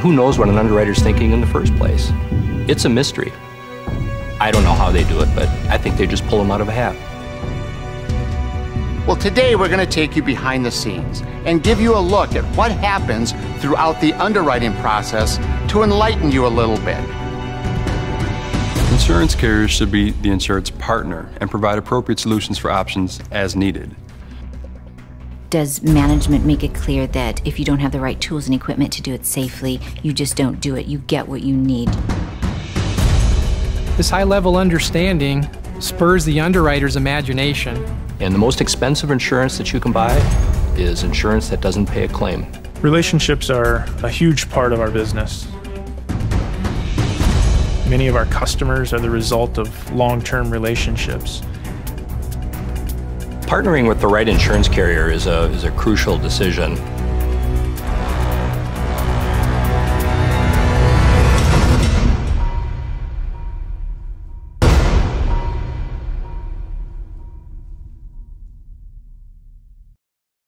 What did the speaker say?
who knows what an underwriter's thinking in the first place? It's a mystery. I don't know how they do it, but I think they just pull them out of a hat. Well, today we're going to take you behind the scenes and give you a look at what happens throughout the underwriting process to enlighten you a little bit. Insurance carriers should be the insured's partner and provide appropriate solutions for options as needed. Does management make it clear that if you don't have the right tools and equipment to do it safely, you just don't do it? You get what you need. This high level understanding spurs the underwriter's imagination. And the most expensive insurance that you can buy is insurance that doesn't pay a claim. Relationships are a huge part of our business. Many of our customers are the result of long term relationships. Partnering with the right insurance carrier is a, is a crucial decision.